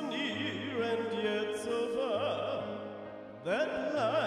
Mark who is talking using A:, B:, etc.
A: so near and yet so far, that love.